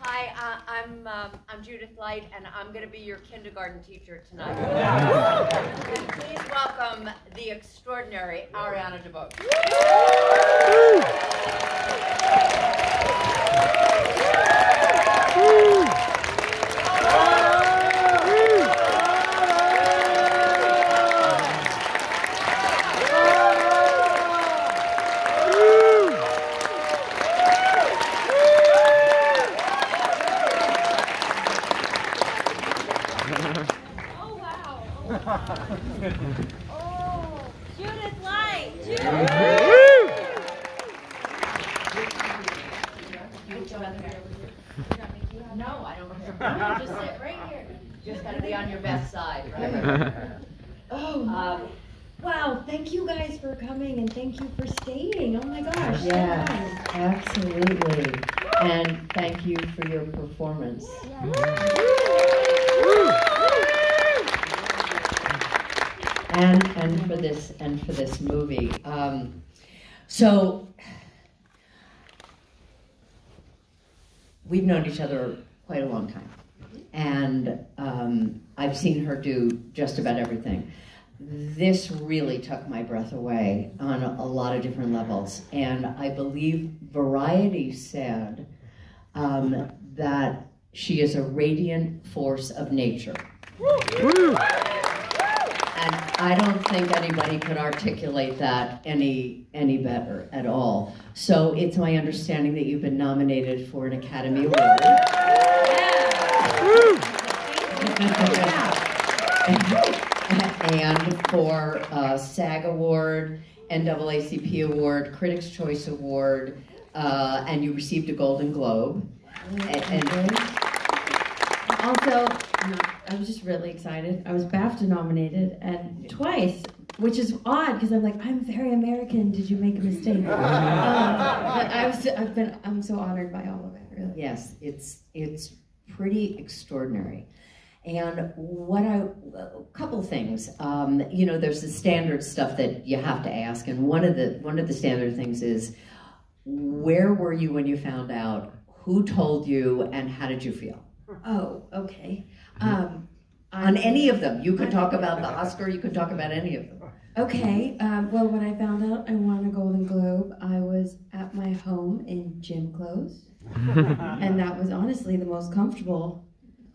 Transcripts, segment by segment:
Hi, uh, I'm um, I'm Judith Light, and I'm going to be your kindergarten teacher tonight. please welcome the extraordinary Ariana DeBose. Oh, wow. Oh, Judith Light. Judith. No, I don't. Just sit right here. Just got to be on your best side, right? Oh, Um, wow. Thank you guys for coming and thank you for staying. Oh my gosh. so Yes, fun. absolutely. And thank you for your performance. And, and for this, and for this movie. Um, so, we've known each other quite a long time. And um, I've seen her do just about everything. This really took my breath away on a, a lot of different levels. And I believe Variety said um, that she is a radiant force of nature. And I don't think anybody could articulate that any any better at all. So it's my understanding that you've been nominated for an Academy Award. and for uh, SAG Award, NAACP Award, Critics' Choice Award, uh, and you received a Golden Globe. And, and Also, I was just really excited. I was BAFTA nominated and twice, which is odd because I'm like, I'm very American. Did you make a mistake? um, but I was, I've been, I'm so honored by all of it. Really. Yes, it's it's pretty extraordinary. And what I, a couple things, um, you know, there's the standard stuff that you have to ask, and one of the one of the standard things is, where were you when you found out? Who told you, and how did you feel? Oh, okay. Um, On any of them, you could talk about the Oscar. You could talk about any of them. Okay. Um, well, when I found out I won a Golden Globe, I was at my home in gym clothes, and that was honestly the most comfortable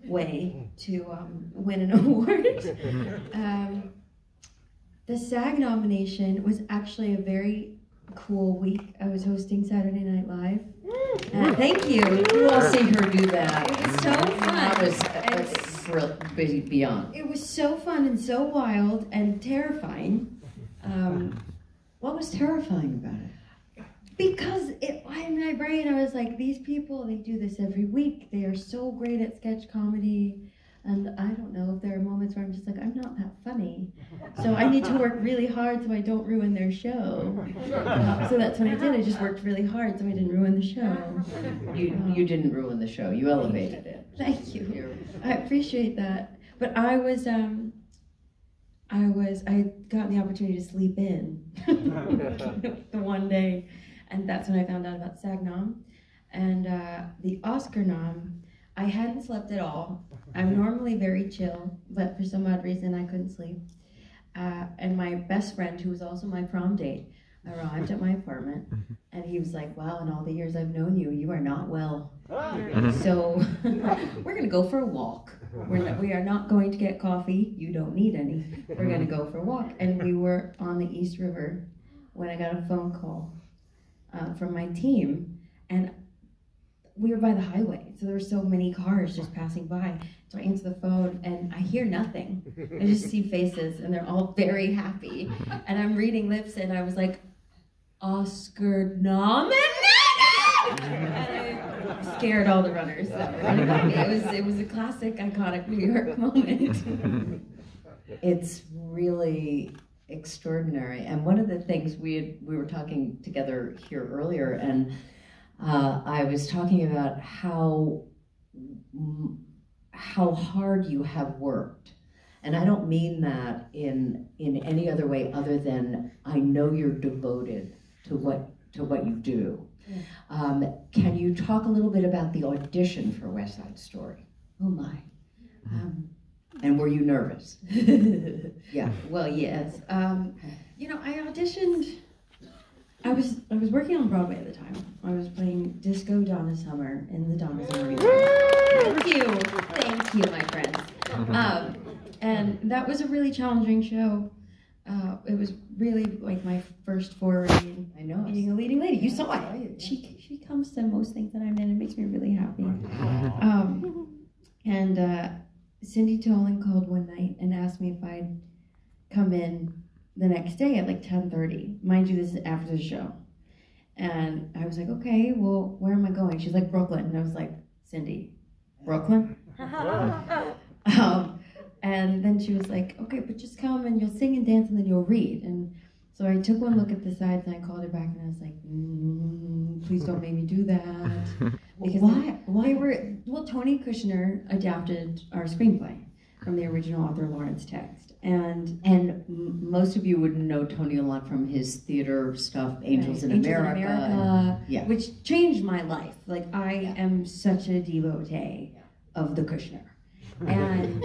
way to um, win an award. um, the SAG nomination was actually a very cool week. I was hosting Saturday Night Live. Uh, thank you. You all see her do that. It was so fun. That was brill- be- beyond. It was so fun and so wild and terrifying. Um, What was terrifying about it? Because it, in my brain, I was like, these people, they do this every week. They are so great at sketch comedy. And I don't know if there are moments where I'm just like, I'm not that funny. So I need to work really hard so I don't ruin their show. Uh, so that's what I did. I just worked really hard so I didn't ruin the show. You you didn't ruin the show. You elevated it. Thank you. I appreciate that. But I was, um, I was, I got the opportunity to sleep in the one day, and that's when I found out about SAG nom. And uh, the Oscar nom, I hadn't slept at all. I'm normally very chill, but for some odd reason I couldn't sleep. Uh, and my best friend, who was also my prom date, arrived at my apartment, and he was like, "Wow, in all the years I've known you, you are not well. So we're gonna go for a walk. We're not, we are not going to get coffee. You don't need any. We're gonna go for a walk." And we were on the East River when I got a phone call uh, from my team, and we were by the highway, so there were so many cars just passing by. So I answer the phone, and I hear nothing. I just see faces, and they're all very happy. And I'm reading lips, and I was like, Oscar nominated! and I scared all the runners that were running by me. It was, it was a classic, iconic New York moment. It's really extraordinary. And one of the things we had, we were talking together here earlier, and uh, I was talking about how how hard you have worked. And I don't mean that in in any other way other than I know you're devoted to what to what you do. Yeah. Um, can you talk a little bit about the audition for West Side Story? Oh my. Um, And were you nervous? Yeah. well, yes. Um, you know, I auditioned. I was I was working on Broadway at the time. I was playing Disco Donna Summer in the Donna Summer. Thank you, thank you, my friends. Um, and that was a really challenging show. Uh, it was really like my first foray in I know. being a leading lady. You saw it. She she comes to most things that I'm in. It makes me really happy. Um, and uh, Cindy Tolan called one night and asked me if I'd come in the next day at like 10:30. Mind you, this is after the show. And I was like, okay, well, where am I going? She's like, Brooklyn. And I was like, Cindy, Brooklyn? um, and then she was like, okay, but just come and you'll sing and dance and then you'll read. And so I took one look at the sides and I called her back and I was like, mm, please don't make me do that. Because Why? Why were well? Tony Kushner adapted our screenplay from the original author Laurents text, and And m- most of you would know Tony a lot from his theater stuff, Angels, in, Angels America. America, Yeah. which changed my life. Like I Yeah. am such a devotee of the Kushner, and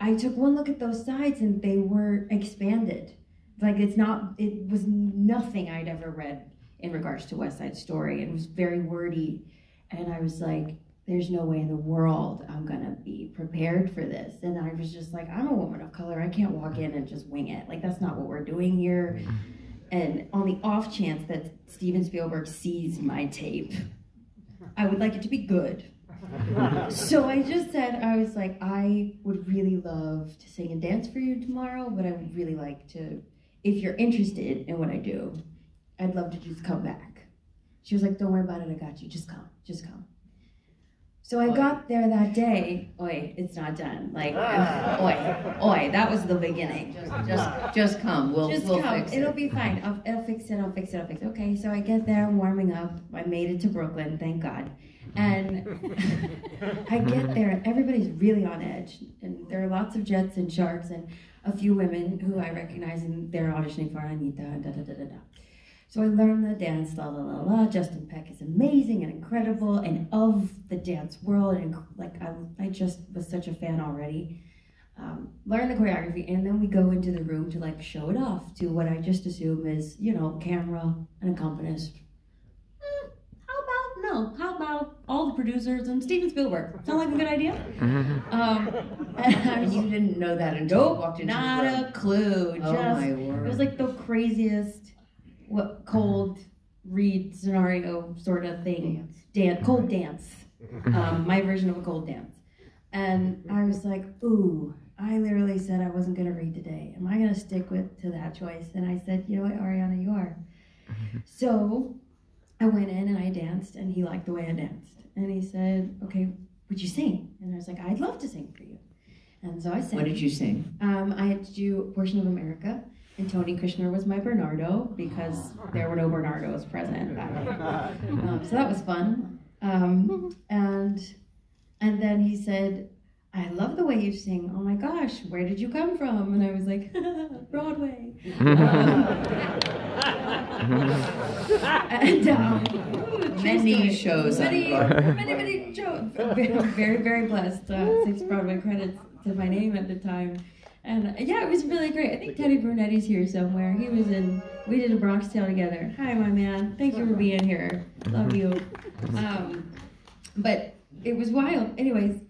I took one look at those sides and they were expanded. Like it's not. It was nothing I'd ever read in regards to West Side Story. It was very wordy, and I was like, "There's no way in the world I'm gonna be prepared for this." And I was just like, "I'm a woman of color. I can't walk in and just wing it. Like that's not what we're doing here." Mm-hmm. And on the off chance that Steven Spielberg sees my tape, I would like it to be good. So I just said, I was like, I would really love to sing and dance for you tomorrow, but I would really like to, if you're interested in what I do, I'd love to just come back. She was like, Don't worry about it, I got you. Just come, just come. So I got there that day. Oi, it's not done. Like, ah. oi, oi, that was the beginning. Just, just, just come. We'll, Just we'll come. fix it. It'll be fine. I'll, I'll fix it. I'll fix it. I'll fix it. Okay, so I get there, I'm warming up. I made it to Brooklyn, thank God. And I get there, and everybody's really on edge. And there are lots of jets and sharks, and a few women who I recognize, and they're auditioning for Anita, da da da da da. So I learned the dance, la la la la. Justin Peck is amazing and incredible, and of the dance world, and like I, I just was such a fan already um, learn the choreography, and then we go into the room to like show it off to what I just assume is, you know, camera, an accompanist. Eh, how about no? How about all the producers and Steven Spielberg? Sound like a good idea? Um, and I was, And you didn't know that until you nope, walked into not the room. a clue. Oh my word. it was like the craziest, what cold read scenario sort of thing. Dance, cold dance. Um, my version of a cold dance. And I was like, ooh, I literally said I wasn't gonna read today. Am I gonna stick with to that choice? And I said, you know what, Ariana, you are. So I went in and I danced, and he liked the way I danced. And he said, okay, would you sing? And I was like, I'd love to sing for you. And so I sang. What did you sing? Um, I had to do a portion of America, and Tony Kushner was my Bernardo because there were no Bernardos present that day. Um, so that was fun. Um, and and then he said, "I love the way you sing. Oh my gosh, where did you come from?" And I was like, "Broadway." and um, Many shows many, many, many shows. Very, very, very blessed. Uh, six Broadway credits to my name at the time. And uh, yeah, it was really great. I think Teddy Brunetti's here somewhere. He was in, we did a Bronx Tale together. Hi, my man. Thank you for being here. Love you. Um, but it was wild. Anyways,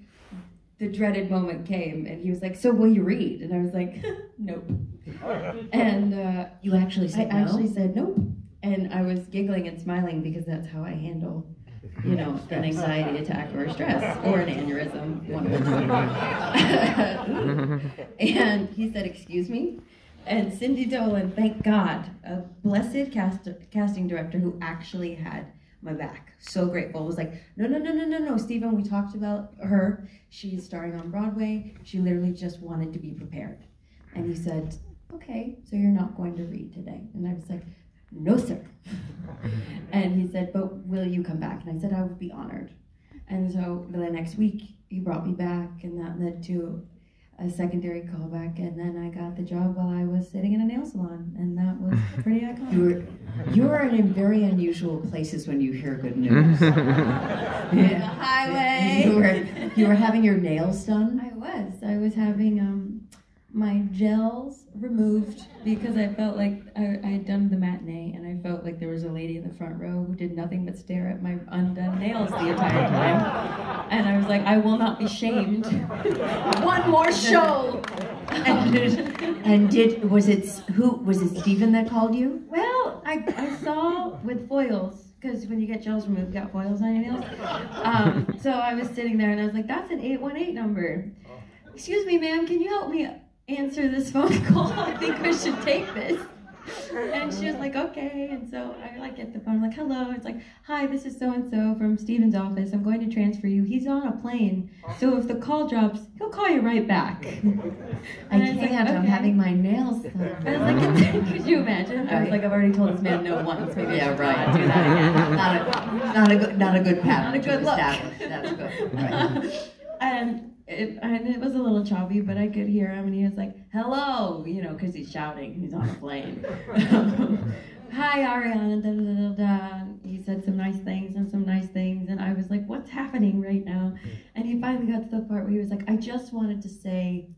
the dreaded moment came, and he was like, "So will you read?" And I was like, "Nope." And uh, You actually I said no? I actually said nope, and I was giggling and smiling because that's how I handle, you know, an anxiety attack or stress or an aneurysm, one of the two. and he said, "Excuse me." And Cindy Tolan, thank God, a blessed cast- casting director who actually had my back. So grateful. Was like, no, no, no, no, no, no, Steven. We talked about her. She's starring on Broadway. She literally just wanted to be prepared. And he said, okay, so you're not going to read today. And I was like, no, sir. and he said, but will you come back? And I said, I would be honored. And so the next week, he brought me back, and that led to a secondary callback. And then I got the job while I was sitting in a nail salon, and that was pretty iconic. You were, you are in very unusual places when you hear good news. the highway. You were, you were having your nails done? I was. I was having um, my gels removed because I felt like I, I had done the matinee and I felt like there was a lady in the front row who did nothing but stare at my undone nails the entire time. And I was like, I will not be shamed. One more show. And, and did was it who was it Steven that called you? Well, I, I saw with foils because when you get gels removed, you got foils on your nails. Um, so I was sitting there and I was like, that's an 818 number. Excuse me, ma'am, can you help me answer this phone call. I think we should take this. And she was like, okay. And so I like get the phone, I'm like, hello. It's like, hi, this is so and so from Steven's office. I'm going to transfer you. He's on a plane. So if the call drops, he'll call you right back. I was like, can't. I'm having my nails done. I was like, could you imagine? I was like, I've already told this man no once. Maybe Yeah, right. not do that again. Not a not a good not a good pattern Not a good look. That's good. Right. and it, and it was a little choppy, but I could hear him, and he was like, "Hello," you know, because he's shouting. He's on a plane. Hi, Ariana. Da, da, da, da. He said some nice things and some nice things, and I was like, "What's happening right now?" And he finally got to the part where he was like, "I just wanted to say,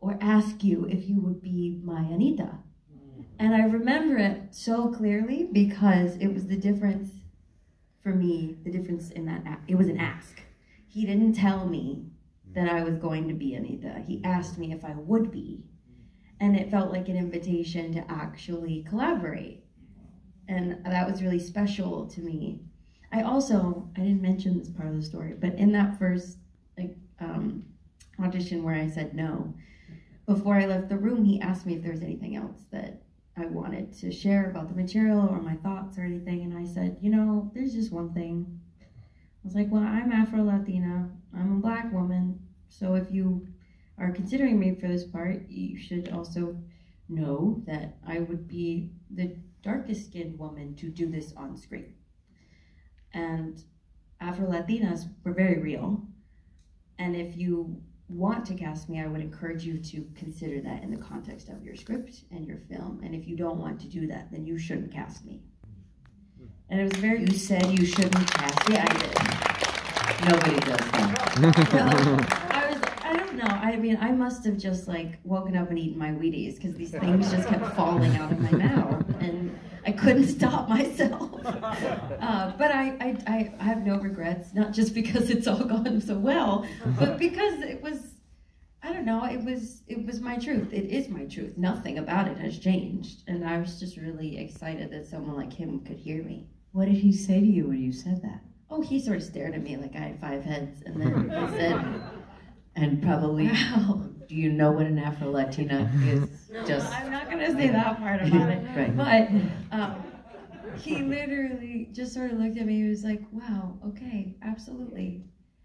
or ask you if you would be my Anita." And I remember it so clearly because it was the difference for me. The difference in that it was an ask. He didn't tell me that I was going to be Anita. He asked me if I would be. And it felt like an invitation to actually collaborate. And that was really special to me. I also, I didn't mention this part of the story, but in that first like um, audition where I said no, before I left the room, he asked me if there was anything else that I wanted to share about the material or my thoughts or anything. And I said, you know, there's just one thing. I was like, well, I'm Afro Latina. I'm a black woman. So if you are considering me for this part, you should also know that I would be the darkest skinned woman to do this on screen. And Afro Latinas were very real. And if you want to cast me, I would encourage you to consider that in the context of your script and your film. And if you don't want to do that, then you shouldn't cast me. And it was very You said you shouldn't cast. yeah, I did. Nobody does that. No, I was, I don't know. I mean, I must have just like woken up and eaten my Wheaties because these things just kept falling out of my mouth and I couldn't stop myself. Uh, but I, I, I, I have no regrets, not just because it's all gone so well, but because it was, I don't know, it was, it was my truth. It is my truth. Nothing about it has changed. And I was just really excited that someone like him could hear me. What did he say to you when you said that? Oh, he sort of stared at me like I had five heads, and then he said, And probably, "Wow." do you know what an Afro Latina is? Just I'm not gonna say that part about it. Right. But um, he literally just sort of looked at me. He was like, "Wow, okay, absolutely."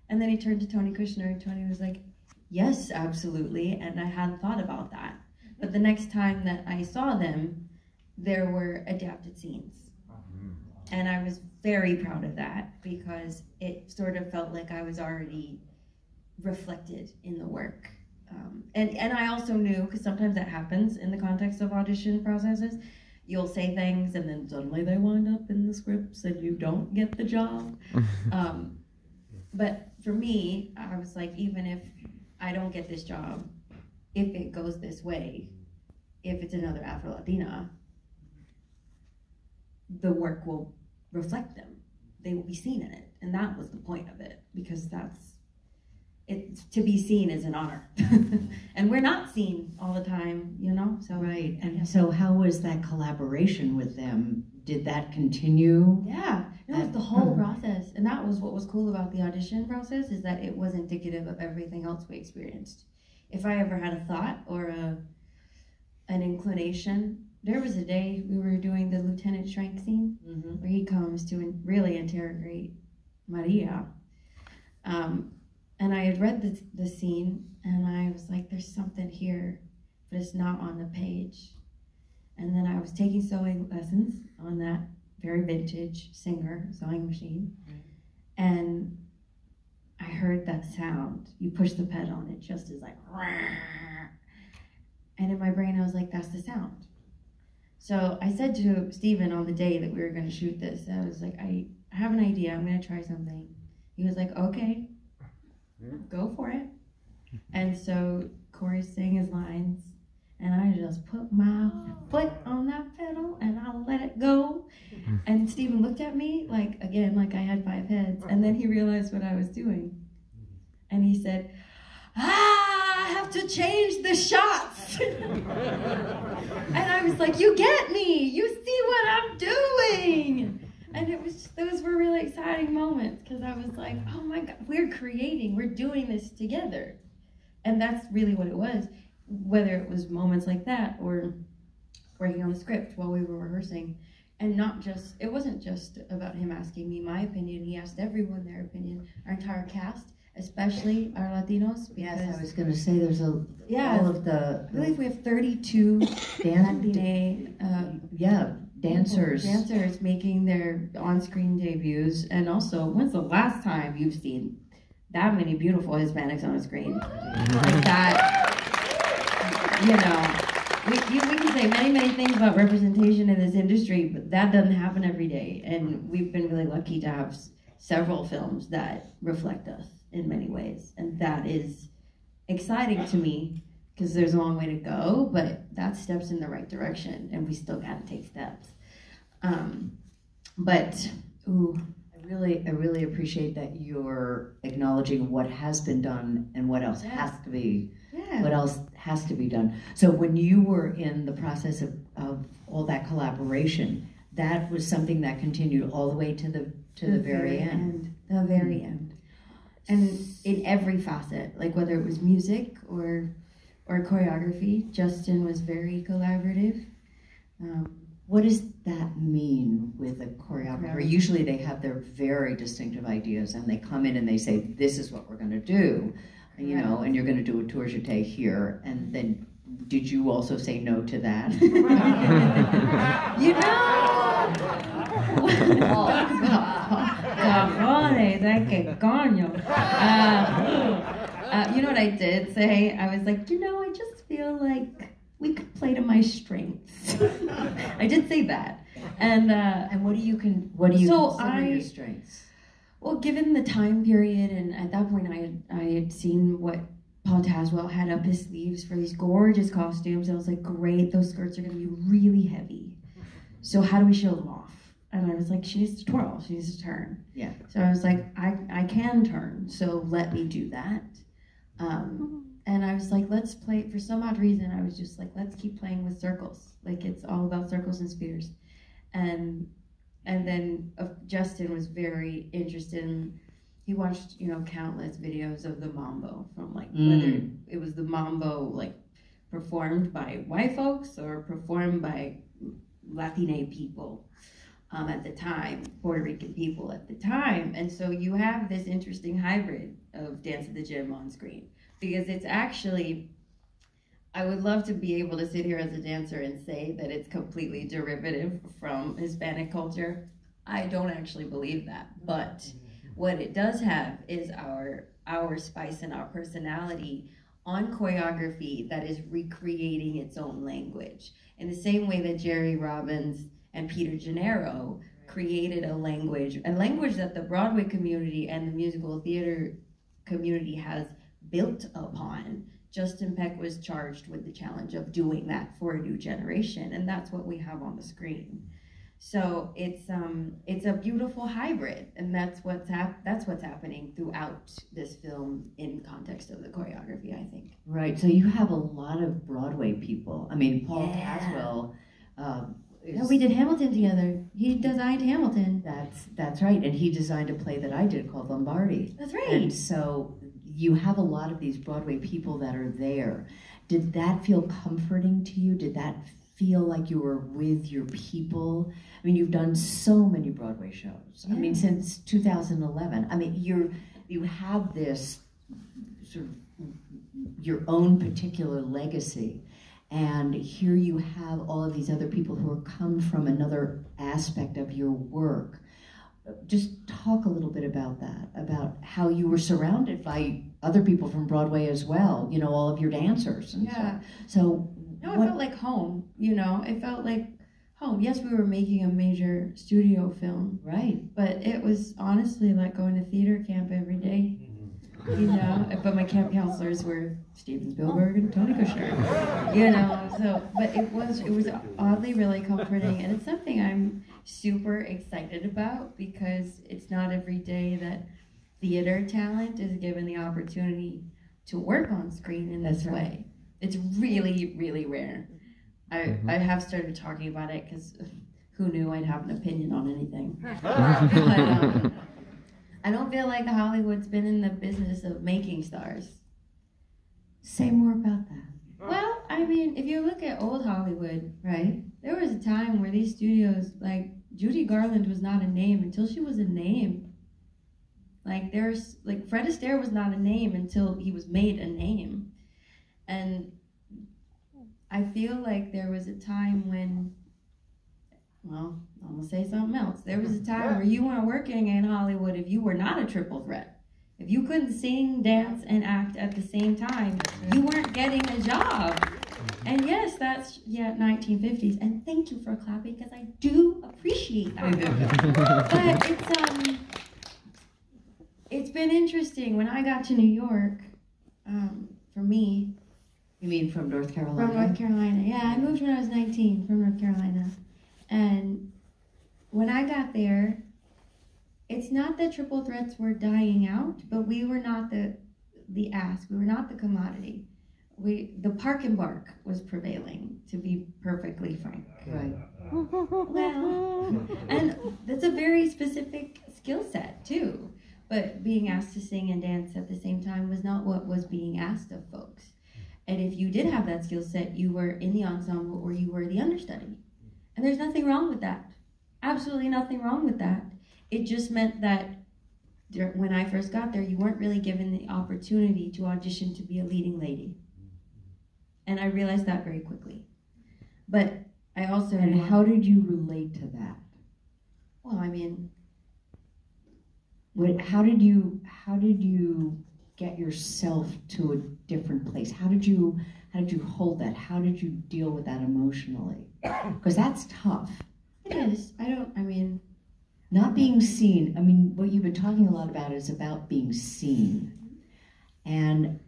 And then he turned to Tony Kushner, and Tony was like, "Yes, absolutely." And I hadn't thought about that. But the next time that I saw them, there were adapted scenes. And I was very proud of that because it sort of felt like I was already reflected in the work. Um, and, and I also knew, because sometimes that happens in the context of audition processes, you'll say things and then suddenly they wind up in the scripts and you don't get the job. um, but for me, I was like, even if I don't get this job, if it goes this way, if it's another Afro Latina, the work will reflect them. They will be seen in it. And that was the point of it, because that's it to be seen is an honor. and we're not seen all the time, you know? So right. And so, how was that collaboration with them? Did that continue? Yeah, no, it's the whole Mhm. process, and that was what was cool about the audition process is that it was indicative of everything else we experienced. If I ever had a thought or a an inclination, there was a day we were doing the Lieutenant Schrank scene Mm-hmm. where he comes to really interrogate Maria, um, and I had read the the scene, and I was like, "There's something here, but it's not on the page." And then I was taking sewing lessons on that very vintage Singer sewing machine. And I heard that sound. You push the pedal and it just is like, and in my brain I was like, that's the sound. So I said to Steven on the day that we were going to shoot this, I was like, I have an idea. I'm going to try something. He was like, okay, go for it. And so Corey sang his lines, and I just put my foot on that pedal and I let it go. And Steven looked at me like, again, like I had five heads. And then he realized what I was doing. And he said, ah, I have to change the shots. and I was like, you get me. You see what I'm doing. And it was, just, those were really exciting moments because I was like, oh my God, we're creating, we're doing this together. And that's really what it was. Whether it was moments like that or working on the script while we were rehearsing. And not just, it wasn't just about him asking me my opinion, he asked everyone their opinion, our entire cast especially our Latinos. Yes, I was going to say there's a yeah, all of the. I believe we have 32 Latina, uh, yeah, dancers. Mm-hmm. Dancers making their on-screen debuts, and also, when's the last time you've seen that many beautiful Hispanics on a screen like that? You know. We, you, we can say many, many things about representation in this industry, but that doesn't happen every day. And we've been really lucky to have several films that reflect us in many ways. And that is exciting to me because there's a long way to go, but that steps in the right direction and we still gotta take steps. Um, but, ooh. I really, I really appreciate that you're acknowledging what has been done and what else has to be, yeah. what else has to be done. So when you were in the process of, of all that collaboration, that was something that continued all the way to the to the, the very, very end. end. The very end and in every facet, like whether it was music or or choreography, Justin was very collaborative. Um, what does that mean with a choreographer? Usually they have their very distinctive ideas and they come in and they say, this is what we're going to do, you know, and you're going to do a tour jeté here. And then did you also say no to that? you know! Cabrones, ay que coño. Uh, you know what I did say? I was like, you know, I just feel like we could play to my strengths. I did say that. And uh, and what do you can what do you so consider I, your strengths? Well, given the time period, and at that point, I had I had seen what Paul Tazewell had up his sleeves for these gorgeous costumes. I was like, great, those skirts are going to be really heavy. So how do we show them off? And I was like, she needs to twirl. She needs to turn. Yeah. So I was like, I, I can turn. So let me do that. Um, and I was like, let's play. For some odd reason, I was just like, let's keep playing with circles. Like it's all about circles and spheres. And and then uh, Justin was very interested in. He watched, you know, countless videos of the mambo from like Mm. whether it was the mambo like performed by white folks or performed by Latina people um, at the time, Puerto Rican people at the time. And so you have this interesting hybrid of Dance at the Gym on screen because it's actually, I would love to be able to sit here as a dancer and say that it's completely derivative from Hispanic culture. I don't actually believe that, but what it does have is our our spice and our personality on choreography that is recreating its own language in the same way that Jerry Robbins and Peter Gennaro created a language, a language that the Broadway community and the musical theater community has built upon. Justin Peck was charged with the challenge of doing that for a new generation, and that's what we have on the screen. So it's um it's a beautiful hybrid, and that's what's hap- that's what's happening throughout this film in context of the choreography. I think. Right. So you have a lot of Broadway people. I mean, Paul Yeah. Tazewell. Um, No, we did Hamilton together. He designed Hamilton. That's that's right, and he designed a play that I did called Lombardi. That's right. And so you have a lot of these Broadway people that are there. Did that feel comforting to you? Did that feel like you were with your people? I mean, you've done so many Broadway shows. I mean, since 2011. I mean, you're you have this sort of your own particular legacy. And here you have all of these other people who are come from another aspect of your work. just talk a little bit about that, about how you were surrounded by other people from Broadway as well. You know, all of your dancers and Yeah. so. So No, it what- felt like home. You know, it felt like home. Yes, we were making a major studio film, right. but it was honestly like going to theater camp every day. Mm-hmm. You know, but my camp counselors were Steven Spielberg and Tony Kushner. You know, so but it was it was oddly really comforting, and it's something I'm super excited about because it's not every day that theater talent is given the opportunity to work on screen in this right. way. It's really really rare. I Mhm. I have started talking about it because who knew I'd have an opinion on anything. But, um, I don't feel like Hollywood's been in the business of making stars. Say more about that. Well, I mean, if you look at old Hollywood, Right. there was a time where these studios, like Judy Garland, was not a name until she was a name. Like there's like Fred Astaire was not a name until he was made a name, and I feel like there was a time when, well, I'm gonna say something else. There was a time where you weren't working in Hollywood if you were not a triple threat. If you couldn't sing, dance, and act at the same time, you weren't getting a job. And yes, that's yeah, 1950s. And thank you for clapping because I do appreciate that. but it's um, it's been interesting. When I got to New York, um, for me, You mean from North Carolina? from North Carolina. Yeah, I moved when I was 19 from North Carolina. And when I got there, it's not that triple threats were dying out, but we were not the the ask. We were not the commodity. We the park and bark was prevailing, to be perfectly frank. Right. Well, and that's a very specific skill set too. But being asked to sing and dance at the same time was not what was being asked of folks. And if you did have that skill set, you were in the ensemble or you were the understudy. And there's nothing wrong with that. Absolutely nothing wrong with that. It just meant that when I first got there, you weren't really given the opportunity to audition to be a leading lady. And I realized that very quickly. But I also And how did you relate to that? well, I mean, What, how did you how did you get yourself to a different place? How did you how did you hold that? How did you deal with that emotionally? Because that's tough. Is. I don't. I mean, Not being seen. I mean, what you've been talking a lot about is about being seen, and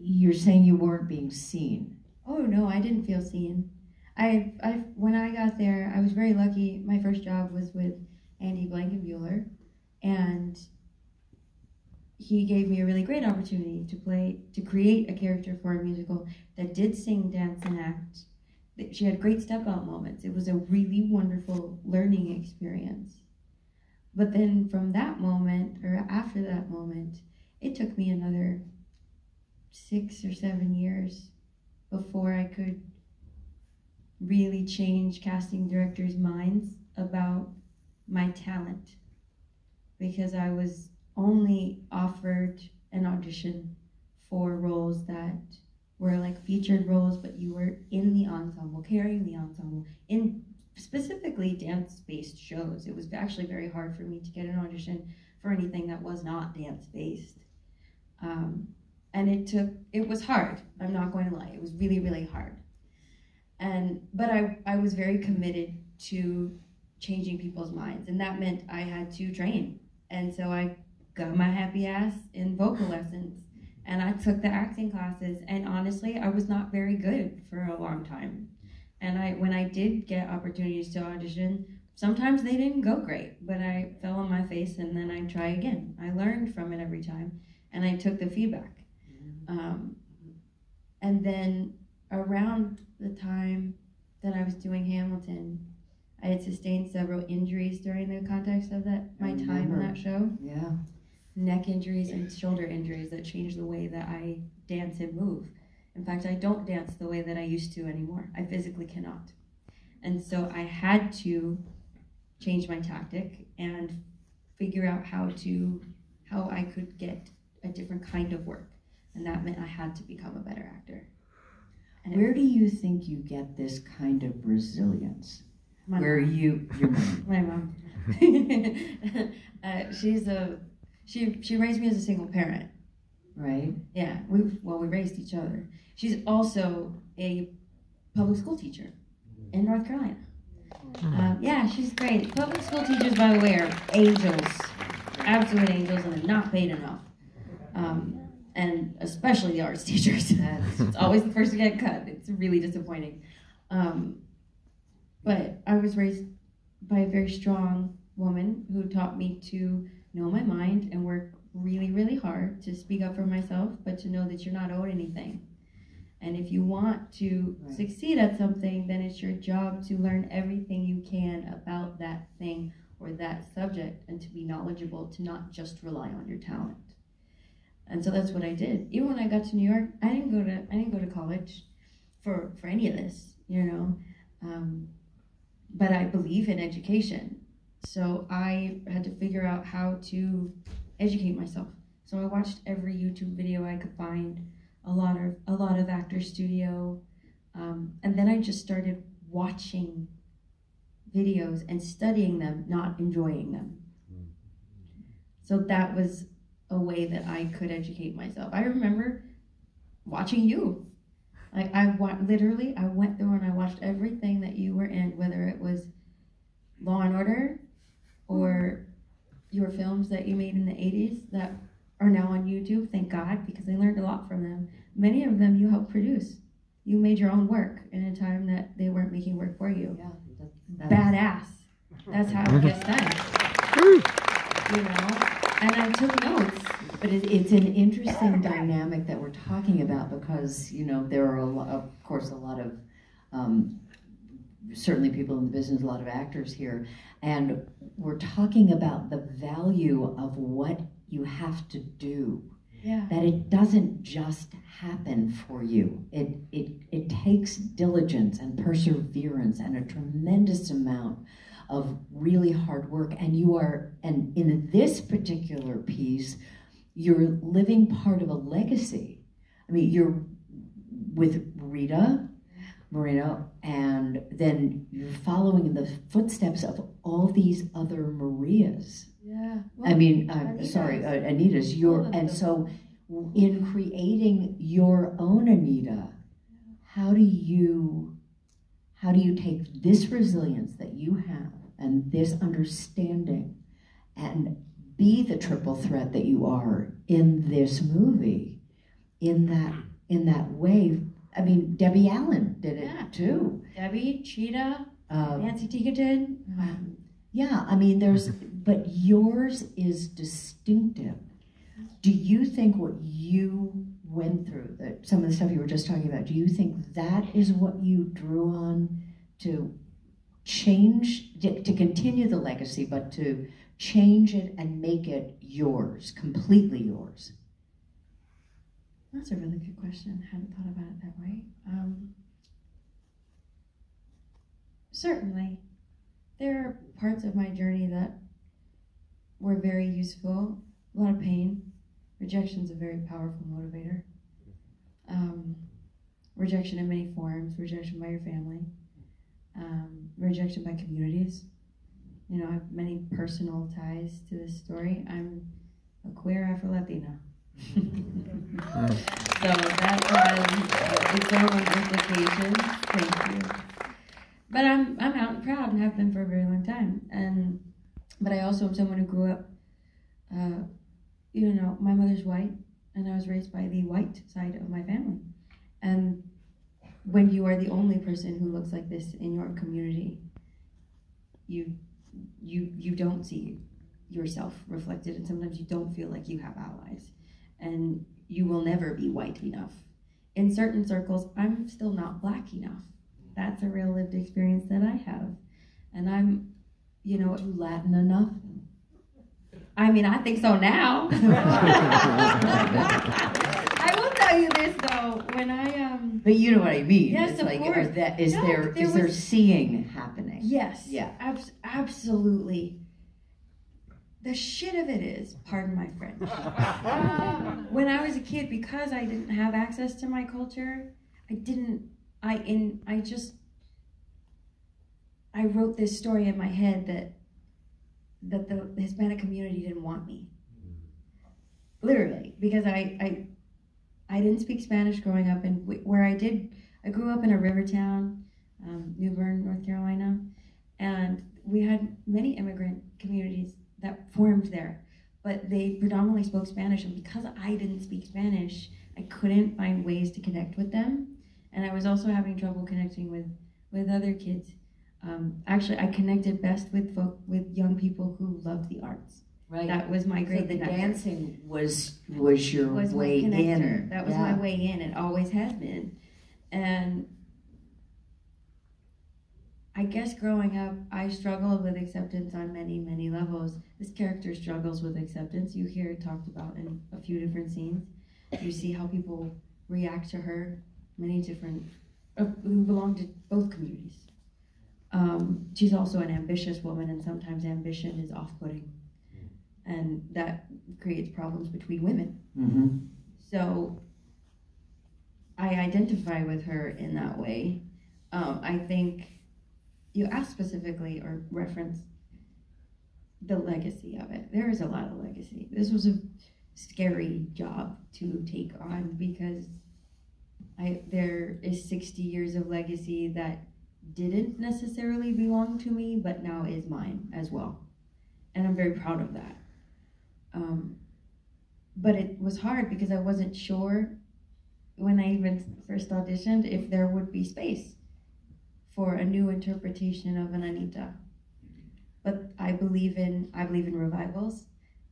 you're saying you weren't being seen. oh no, I didn't feel seen. I, I, when I got there, I was very lucky. My first job was with Andy Blankenbuehler, and he gave me a really great opportunity to play, to create a character for a musical that did sing, dance, and act. She had great step out moments. It was a really wonderful learning experience. But then from that moment, or after that moment, it took me another six or seven years before I could really change casting directors' minds about my talent because I was only offered an audition for roles that were like featured roles, but you were in the ensemble, carrying the ensemble in specifically dance based shows. It was actually very hard for me to get an audition for anything that was not dance based. Um, and it took it was hard i'm not going to lie it was really really hard and but i i was very committed to changing people's minds and that meant i had to train and so i got my happy ass in vocal lessons and i took the acting classes and honestly i was not very good for a long time. And i when i did get opportunities to audition sometimes they didn't go great but i fell on my face and then i try again. I learned from it every time and i took the feedback. Um, and then around the time that I was doing Hamilton, I had sustained several injuries during the context of that my time in that show. Yeah. Neck injuries and shoulder injuries that changed the way that I dance and move. In fact, I don't dance the way that I used to anymore. I physically cannot. And so I had to change my tactic and figure out how to how I could get a different kind of work. And that meant I had to become a better actor. And Where do you think you get this kind of resilience? my Where mom, you, your mom, my mom. uh, she's a she she raised me as a single parent. Right. Yeah, we well we raised each other. She's also a public school teacher in North Carolina. Um, yeah, she's great. Public school teachers, by the way, are angels, absolute angels, and they're not paid enough. Um, and especially the arts teachers. it's always the first to get cut. It's really disappointing. Um, but I was raised by a very strong woman who taught me to know my mind and work really, really hard to speak up for myself, but to know that you're not owed anything. And if you want to Right. succeed at something, then it's your job to learn everything you can about that thing or that subject and to be knowledgeable, to not just rely on your talent. And so that's what I did. Even when I got to New York, I didn't go to I didn't go to college for for any of this, you know. Um, but I believe in education, so I had to figure out how to educate myself. So I watched every YouTube video I could find, a lot of a lot of Actor Studio, um, and then I just started watching videos and studying them, not enjoying them. So that was a way that I could educate myself. I remember watching you. Like I wa- literally, I went through and I watched everything that you were in, whether it was Law and Order or your films that you made in the 80s that are now on YouTube. Thank God, because I learned a lot from them. Many of them you helped produce. You made your own work in a time that they weren't making work for you. Yeah. that- Badass. That's how it gets done. You know? And I took notes. But it, it's an interesting dynamic that we're talking about because, you know, there are, a lot, of course, a lot of, um, certainly people in the business, a lot of actors here. And we're talking about the value of what you have to do. Yeah. That it doesn't just happen for you. It, it, it takes diligence and perseverance and a tremendous amount of really hard work. And you are, and in this particular piece, you're living part of a legacy. I mean, you're with Rita Moreno, and then you're following in the footsteps of all these other Marias. Yeah. I mean, uh, sorry, uh, Anita's. Your and them. so, in creating your own Anita, how do you, how do you take this resilience that you have and this understanding, and be the triple threat that you are in this movie, in that in that way? I mean, Debbie Allen did it Yeah. too. Debbie, Chita, Uh, Nancy Ticotin. Um, Yeah, I mean, there's, but yours is distinctive. Do you think what you went through, that some of the stuff you were just talking about, do you think that is what you drew on to change, to, to continue the legacy, but to change it and make it yours, completely yours? That's a really good question. I hadn't thought about it that way. Um, certainly, there are parts of my journey that were very useful. A lot of pain. Rejection is a very powerful motivator. Um, rejection in many forms. Rejection by your family. Um, rejection by communities. You know, I have many personal ties to this story. I'm a queer Afro Latina. So that has its own implications. Thank you. But I'm I'm out and proud and have been for a very long time. And but I also am someone who grew up. Uh, you know, my mother's white, and I was raised by the white side of my family. And when you are the only person who looks like this in your community, you you you don't see yourself reflected, and sometimes you don't feel like you have allies, and you will never be white enough. In certain circles, I'm still not black enough. That's a real lived experience that I have. And I'm, you know, Latin enough? I mean, I think so now. I will tell you this though, when I, um, But you know what I mean. Yes, it's of like, course. That, is No, there there is there seeing happening? yes, Yeah. abs- absolutely. The shit of it is, pardon my French. when I was a kid, because I didn't have access to my culture, I didn't. I in I just. I wrote this story in my head that that the Hispanic community didn't want me. Literally, because I I, I didn't speak Spanish growing up, and where I did, I grew up in a river town, um, New Bern, North Carolina, and we had many immigrant communities that formed there, but they predominantly spoke Spanish, and because I didn't speak Spanish, I couldn't find ways to connect with them, and I was also having trouble connecting with with other kids. Um, actually, I connected best with folk, with young people who loved the arts. Right. That was my great so the connector. dancing was was your was way in. That was yeah. my way in. It always has been. And I guess growing up, I struggled with acceptance on many, many levels. This character struggles with acceptance. You hear it talked about in a few different scenes. You see how people react to her, many different, uh, who belong to both communities. Um, she's also an ambitious woman, and sometimes ambition is off putting. And that creates problems between women. Mm-hmm. So I identify with her in that way. Um, I think you asked specifically or referenced the legacy of it. There is a lot of legacy. This was a scary job to take on because I there is 60 years of legacy that didn't necessarily belong to me, but now is mine as well. And I'm very proud of that. Um, but it was hard because I wasn't sure when I even first auditioned if there would be space for a new interpretation of an Anita. But I believe in I believe in revivals,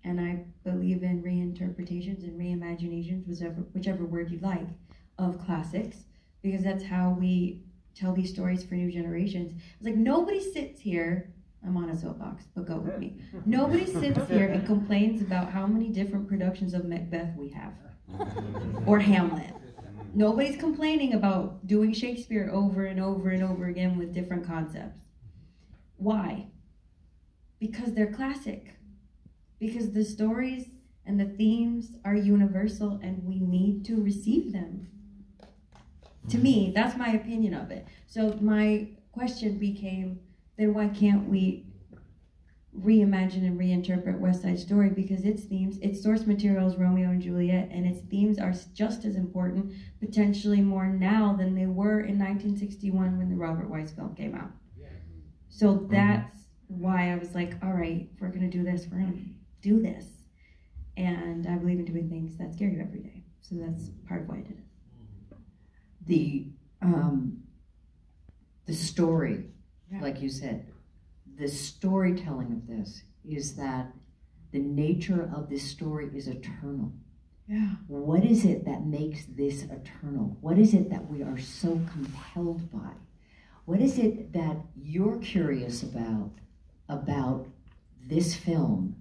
and I believe in reinterpretations and reimaginations, whichever whichever word you like, of classics, because that's how we tell these stories for new generations. It's like nobody sits here. I'm on a soapbox, but go with me. Nobody sits here and complains about how many different productions of Macbeth we have, or Hamlet. Nobody's complaining about doing Shakespeare over and over and over again with different concepts. Why? Because they're classic. Because the stories and the themes are universal and we need to receive them. To me, that's my opinion of it. So my question became then why can't we reimagine and reinterpret West Side Story because its themes, its source material is Romeo and Juliet, and its themes are just as important, potentially more now than they were in 1961 when the Robert Wise film came out. So that's why I was like, all right, if we're gonna do this, we're gonna do this. And I believe in doing things that scare you every day. So that's part of why I did it. The um, the story, Yeah. like you said, the storytelling of this is that the nature of this story is eternal. Yeah. What is it that makes this eternal? What is it that we are so compelled by? What is it that you're curious about about this film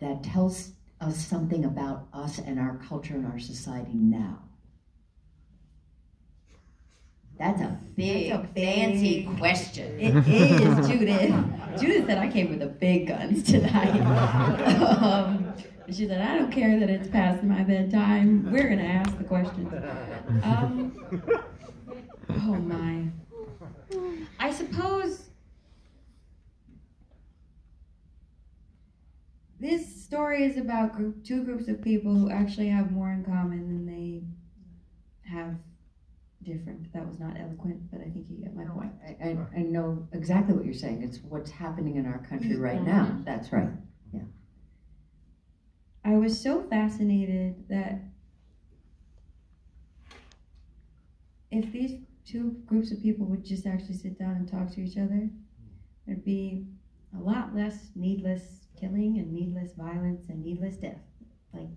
that tells us something about us and our culture and our society now? That's a big, That's a fancy big- question. It is, Judith. Judith said I came with the big guns tonight. um, she said, I don't care that it's past my bedtime. We're going to ask the questions. Um, oh, my. I suppose this story is about group, two groups of people who actually have more in common than they have different. That was not eloquent, but I think you get my point. I, I, I know exactly what you're saying. It's what's happening in our country right now. That's right. Yeah. I was so fascinated that if these two groups of people would just actually sit down and talk to each other, there'd be a lot less needless killing and needless violence and needless death. Like,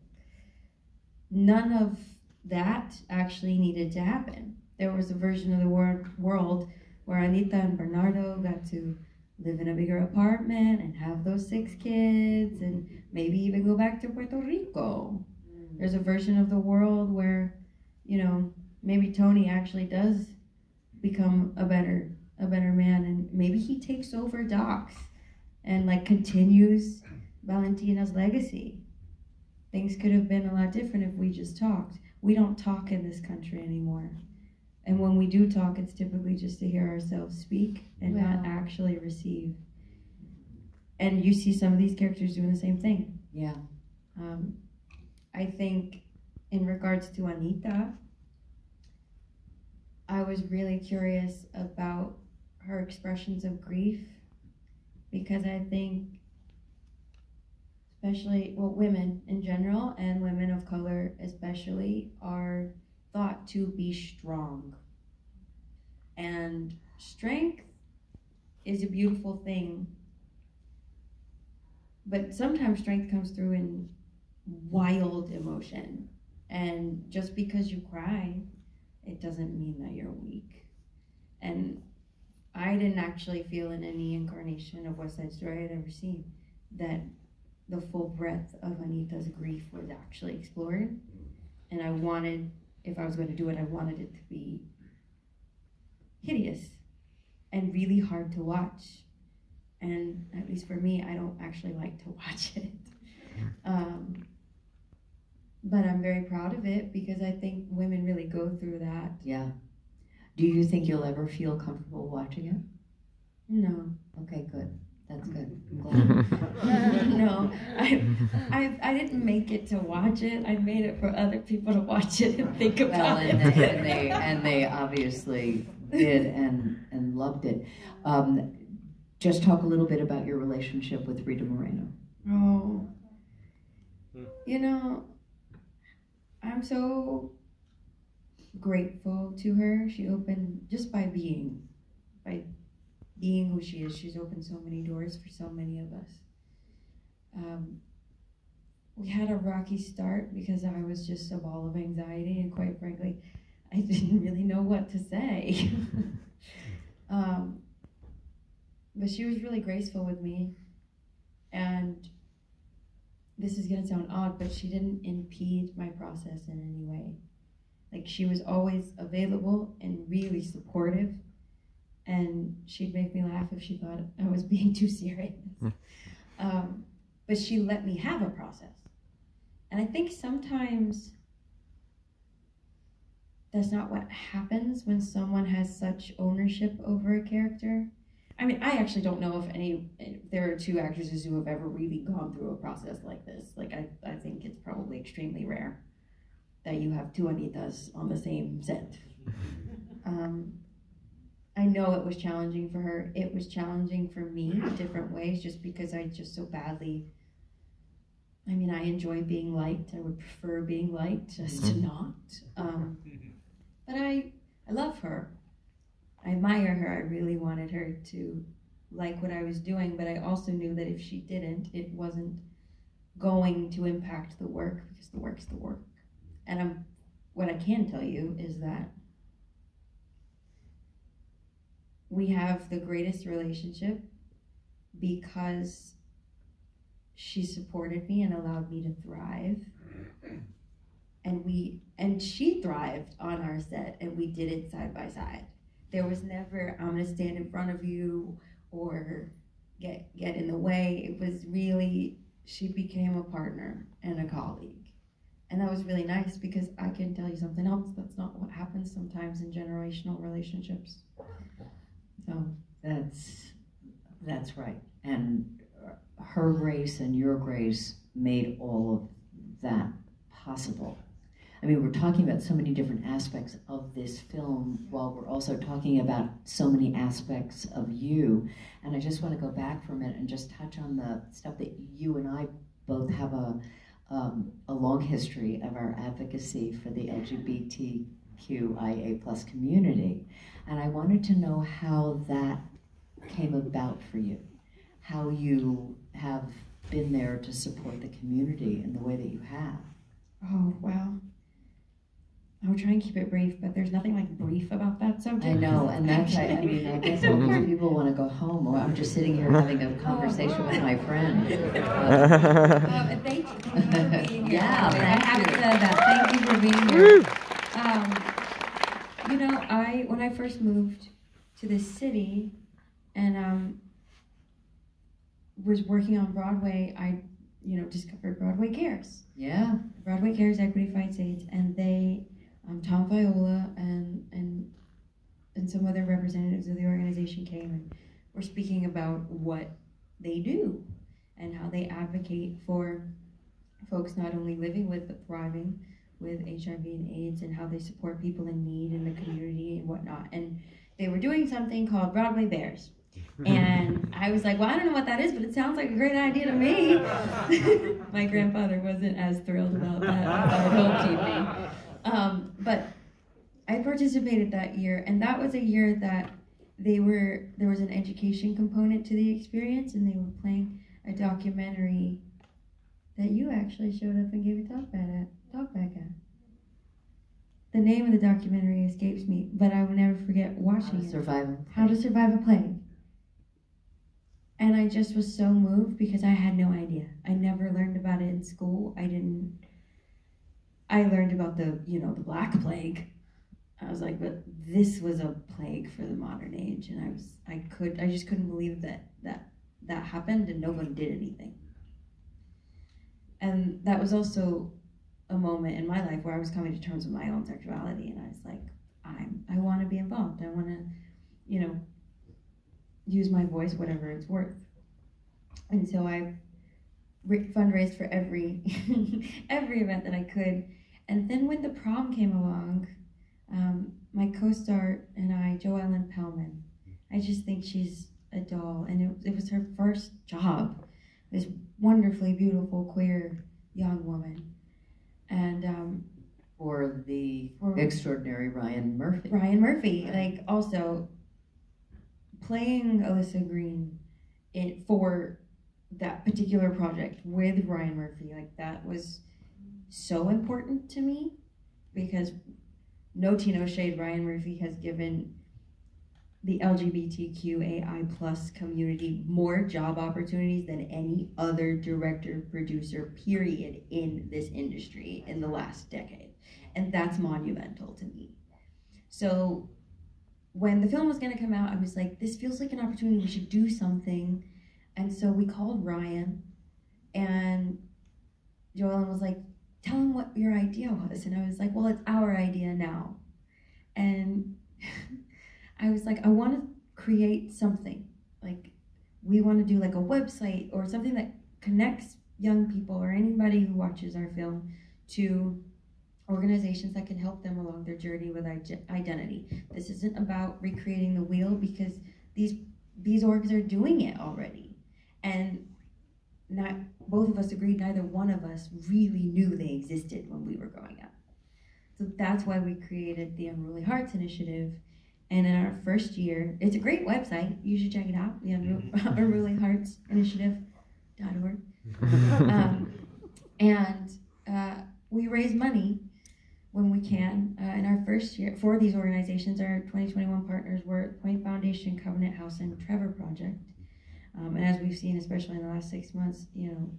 none of that actually needed to happen. There was a version of the wor- world where Anita and Bernardo got to live in a bigger apartment and have those six kids and maybe even go back to Puerto Rico. Mm. There's a version of the world where, you know, maybe Tony actually does become a better a better man and maybe he takes over Doc's and like continues Valentina's legacy. Things could have been a lot different if we just talked. We don't talk in this country anymore. And when we do talk, it's typically just to hear ourselves speak and not actually receive. and you see some of these characters doing the same thing. Yeah. Um, I think in regards to Anita, I was really curious about her expressions of grief because I think, especially, well, women in general and women of color especially are thought to be strong. And strength is a beautiful thing. But sometimes strength comes through in wild emotion. And just because you cry, it doesn't mean that you're weak. And I didn't actually feel in any incarnation of West Side Story I'd ever seen that the full breadth of Anita's grief was actually explored. And I wanted, if I was going to do it, I wanted it to be hideous and really hard to watch. And at least for me, I don't actually like to watch it. Um, but I'm very proud of it because I think women really go through that. Yeah. Do you think you'll ever feel comfortable watching it? No, Okay, good. That's good. I'm glad. no, I, I, I didn't make it to watch it. I made it for other people to watch it and think Well, about and it. they, and they, and they obviously did and, and loved it. Um, just talk a little bit about your relationship with Rita Moreno. Oh, Hmm. you know, I'm so grateful to her. She opened just by being, by being who she is. She's opened so many doors for so many of us. Um, we had a rocky start because I was just a ball of anxiety, and quite frankly, I didn't really know what to say. um, but she was really graceful with me, and this is gonna sound odd, but she didn't impede my process in any way. Like she was always available and really supportive, and she'd make me laugh if she thought I was being too serious. um, but she let me have a process, and I think sometimes that's not what happens when someone has such ownership over a character. I mean, I actually don't know if any if there are two actresses who have ever really gone through a process like this. Like I, I think it's probably extremely rare that you have two Anitas on the same set. Um, I know it was challenging for her. It was challenging for me in mm. different ways, just because I just so badly. I mean, I enjoy being liked. I would prefer being liked just to mm-hmm. not. Um, mm-hmm. but I, I love her. I admire her. I really wanted her to like what I was doing, but I also knew that if she didn't, it wasn't going to impact the work because the work's the work. And I'm, what I can tell you is that we have the greatest relationship because she supported me and allowed me to thrive. And we and she thrived on our set and we did it side by side. There was never I'm gonna stand in front of you or get get in the way. It was really she became a partner and a colleague. And that was really nice because I can tell you something else. That's not what happens sometimes in generational relationships. So That's, that's right. And her grace and your grace made all of that possible. I mean, we're talking about so many different aspects of this film while we're also talking about so many aspects of you. And I just want to go back for a minute and just touch on the stuff that you and I both have a, um, a long history of our advocacy for the LGBTQIA plus community. And I wanted to know how that came about for you, how you have been there to support the community in the way that you have. Oh, well. I'll try and keep it brief, but there's nothing like brief about that subject. I know, and that's, I, I mean, I guess most people want to go home, or I'm just sitting here having a conversation with my friend. Um, and thank you thank you for being here. Yeah, I haven't you. said that. Thank you for being here. Um, you know, I when I first moved to this city and um, was working on Broadway, I you know discovered Broadway Cares. Yeah, Broadway Cares Equity Fights AIDS, and they, um, Tom Viola and and and some other representatives of the organization came and were speaking about what they do and how they advocate for folks not only living with but thriving with HIV and AIDS and how they support people in need in the community and whatnot. And they were doing something called Broadway Bears. And I was like, well, I don't know what that is, but it sounds like a great idea to me. My grandfather wasn't as thrilled about that as I would hope he'd be. Um, but I participated that year, and that was a year that they were there was an education component to the experience, and they were playing a documentary that you actually showed up and gave a talk about at. Talk back at. The name of the documentary escapes me, but I will never forget How watching to it. survive. How to Survive a Plague. And I just was so moved because I had no idea. I never learned about it in school. I didn't. I learned about the, you know, the Black Plague. I was like, but this was a plague for the modern age, and I was, I could, I just couldn't believe that that that happened and no one did anything. And that was also a moment in my life where I was coming to terms with my own sexuality, and I was like, I'm, I want to be involved. I want to you know, use my voice, whatever it's worth. And so I fundraised for every every event that I could. And then when the prom came along, um, my co-star and I, Jo Ellen Pellman, I just think she's a doll, and it, it was her first job. This wonderfully beautiful queer young woman, and um, For the For- extraordinary Ryan Murphy. Ryan Murphy, like also playing Alyssa Greene in for that particular project with Ryan Murphy, like that was so important to me because no tea, no shade, Ryan Murphy has given the LGBTQAI plus community more job opportunities than any other director, producer, period, in this industry in the last decade. And that's monumental to me. So when the film was going to come out, I was like, this feels like an opportunity. We should do something. And so we called Ryan, and Jo Ellen was like, tell him what your idea was. And I was like, well, it's our idea now. And I was like, I want to create something. Like, we want to do like a website or something that connects young people or anybody who watches our film to organizations that can help them along their journey with identity. This isn't about recreating the wheel because these these orgs are doing it already, and not both of us agreed. Neither one of us really knew they existed when we were growing up. So that's why we created the Unruly Hearts Initiative. And in our first year, it's a great website. You should check it out. The Unru- Unruly Hearts Initiative.org. Um, and uh, we raise money when we can. Uh, in our first year, for these organizations, our 2021 partners were Point Foundation, Covenant House, and Trevor Project. Um, and as we've seen, especially in the last six months, you know,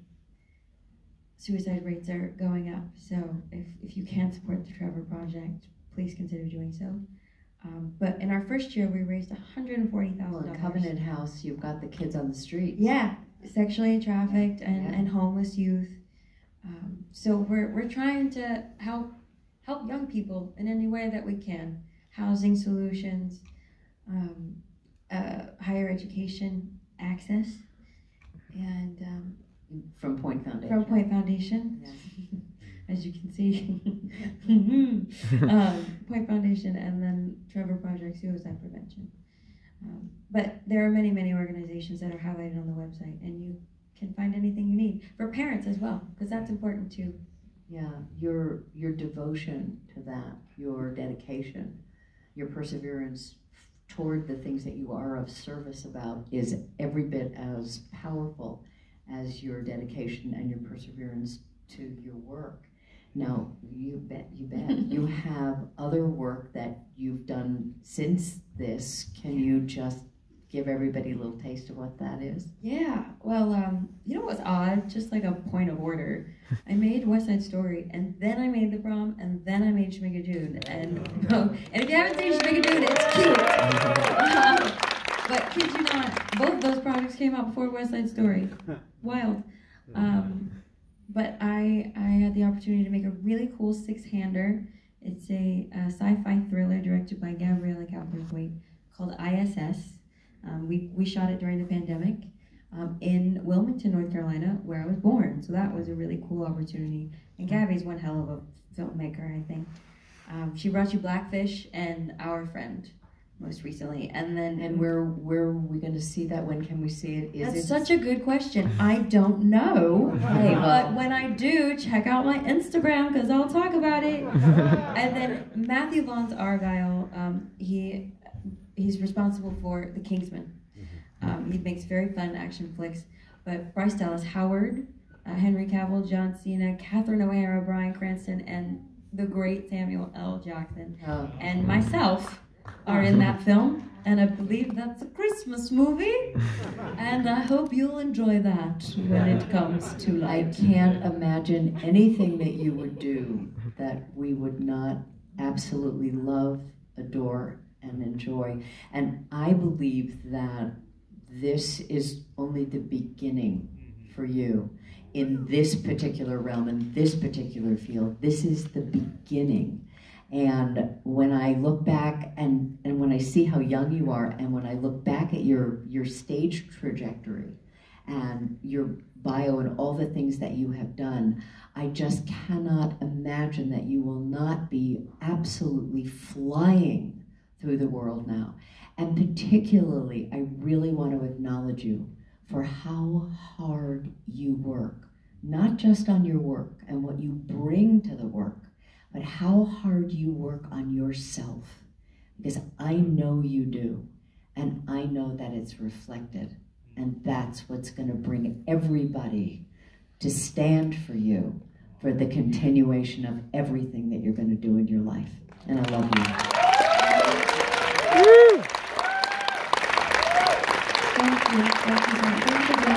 suicide rates are going up. So if, if you can't support the Trevor Project, please consider doing so. Um, but in our first year, we raised $140,000. Well, in Covenant House, you've got the kids on the street. Yeah, sexually trafficked and, Yeah. and homeless youth. Um, so we're, we're trying to help help young people in any way that we can. Housing solutions, um, uh, higher education access, and um, From Point Foundation. from Point Foundation, Yeah. As you can see, um, Point Foundation, and then Trevor Project Suicide Prevention. Um, but there are many, many organizations that are highlighted on the website, and you can find anything you need for parents as well, because that's important too. Yeah, your your devotion to that, your dedication, your perseverance toward the things that you are of service about is every bit as powerful as your dedication and your perseverance to your work. Now, you bet, you bet, you have other work that you've done since this. Can you just give everybody a little taste of what that is? Yeah, well, um, you know what's odd? Just like a point of order. I made West Side Story, and then I made The Prom, and then I made Schmigadoon. And and if you haven't seen Schmigadoon, it's cute. Um, but kid you not, both those projects came out before West Side Story. Wild. Um, but I I had the opportunity to make a really cool six-hander. It's a, uh sci-fi thriller directed by Gabriela Cowperthwaite called ISS. Um, we, we shot it during the pandemic. um, in Wilmington, North Carolina, where I was born. So that was a really cool opportunity. And Gabby's one hell of a filmmaker, I think. Um, she brought you Blackfish and Our Friend most recently, and then And where where are we going to see that? When can we see it? Is that's it such a good question. I don't know. Hey, but when I do, check out my Instagram because I'll talk about it. and then Matthew Vaughn's Argylle, um, he he's responsible for The Kingsman. Um, he makes very fun action flicks. But Bryce Dallas Howard, uh, Henry Cavill, John Cena, Catherine O'Hara, Bryan Cranston, and the great Samuel L. Jackson, Oh. and myself are in that film. And I believe that's a Christmas movie. And I hope you'll enjoy that when it comes to I can't imagine anything that you would do that we would not absolutely love, adore, and enjoy. And I believe that this is only the beginning for you in this particular realm, in this particular field. This is the beginning. And when I look back and, and when I see how young you are, and when I look back at your, your stage trajectory and your bio and all the things that you have done, I just cannot imagine that you will not be absolutely flying through the world now. And particularly, I really want to acknowledge you for how hard you work, not just on your work and what you bring to the work, but how hard you work on yourself. Because I know you do, and I know that it's reflected. And that's what's going to bring everybody to stand for you for the continuation of everything that you're going to do in your life. And I love you. Thank you. Thank you. Thank you.